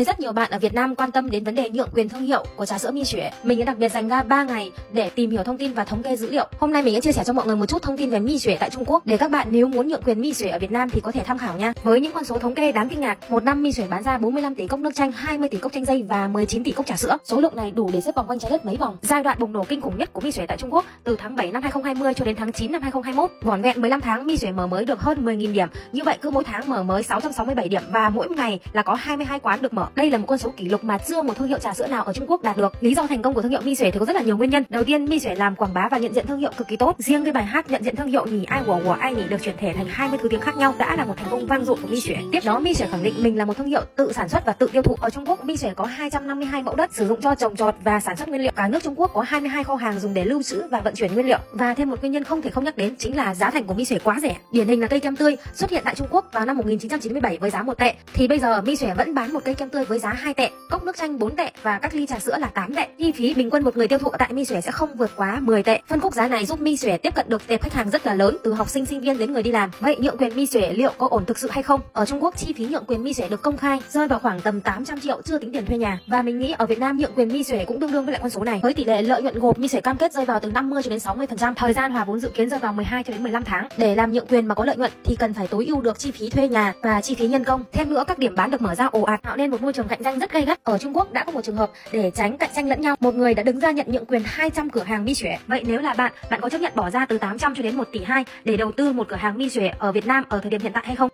thấy Rất nhiều bạn ở Việt Nam quan tâm đến vấn đề nhượng quyền thương hiệu của trà sữa Mi Xuể. Mình đã đặc biệt dành ra 3 ngày để tìm hiểu thông tin và thống kê dữ liệu. Hôm nay mình sẽ chia sẻ cho mọi người một chút thông tin về Mi Xuể tại Trung Quốc để các bạn nếu muốn nhượng quyền Mi Xuể ở Việt Nam thì có thể tham khảo nha. Với những con số thống kê đáng kinh ngạc, một năm Mi Xuể bán ra 45 tỷ cốc nước chanh, 20 tỷ cốc chanh dây và 19 tỷ cốc trà sữa. Số lượng này đủ để xếp vòng quanh trái đất mấy vòng. Giai đoạn bùng nổ kinh khủng nhất của Mi Xuể tại Trung Quốc từ tháng 7 năm 2020 cho đến tháng 9 năm 2021. Vỏn vẹn 15 tháng Mi Xuể mở mới được hơn 10.000 điểm. Như vậy cứ mỗi tháng mở mới 667 điểm và mỗi ngày là có 22 quán được mở. Đây là một con số kỷ lục mà chưa một thương hiệu trà sữa nào ở Trung Quốc đạt được. Lý do thành công của thương hiệu Mi Xuế thì có rất là nhiều nguyên nhân. Đầu tiên, Mi Xuế làm quảng bá và nhận diện thương hiệu cực kỳ tốt. Riêng cái bài hát nhận diện thương hiệu nhỉ ai của của ai nhỉ được chuyển thể thành 20 thứ tiếng khác nhau đã là một thành công vang dội của Mi Xuế. Tiếp đó, Mi Xuế khẳng định mình là một thương hiệu tự sản xuất và tự tiêu thụ. Ở Trung Quốc, Mi Xuế có 252 mẫu đất sử dụng cho trồng trọt và sản xuất nguyên liệu. Cả nước Trung Quốc có 22 kho hàng dùng để lưu trữ và vận chuyển nguyên liệu. Và thêm một nguyên nhân không thể không nhắc đến chính là giá thành của Mi Xuế quá rẻ. Điển hình là cây kem tươi xuất hiện tại Trung Quốc vào năm 1997 với giá một tệ thì bây giờ Mi Xuế vẫn bán một cây kem tươi với giá 2 tệ, cốc nước chanh 4 tệ và các ly trà sữa là 8 tệ. Chi phí bình quân một người tiêu thụ tại Mi Xuể sẽ không vượt quá 10 tệ. Phân khúc giá này giúp Mi Xuể tiếp cận được tệp khách hàng rất là lớn từ học sinh sinh viên đến người đi làm. Vậy nhượng quyền Mi Xuể liệu có ổn thực sự hay không? Ở Trung Quốc chi phí nhượng quyền Mi Xuể được công khai rơi vào khoảng tầm 800 triệu chưa tính tiền thuê nhà. Và mình nghĩ ở Việt Nam nhượng quyền Mi Xuể cũng tương đương với lại con số này. Với tỷ lệ lợi nhuận gộp Mi Xuể cam kết rơi vào từ 50 cho đến 60%, thời gian hòa vốn dự kiến rơi vào 12 cho đến 15 tháng. Để làm nhượng quyền mà có lợi nhuận thì cần phải tối ưu được chi phí thuê nhà và chi phí nhân công. Thêm nữa các điểm bán được mở ra ồ ạt tạo nên một môi trường cạnh tranh rất gay gắt. Ở Trung Quốc đã có một trường hợp để tránh cạnh tranh lẫn nhau, một người đã đứng ra nhận nhượng quyền 200 cửa hàng Mi Xuể. Vậy nếu là bạn, bạn có chấp nhận bỏ ra từ 800 cho đến 1 tỷ 2 để đầu tư một cửa hàng Mi Xuể ở Việt Nam ở thời điểm hiện tại hay không?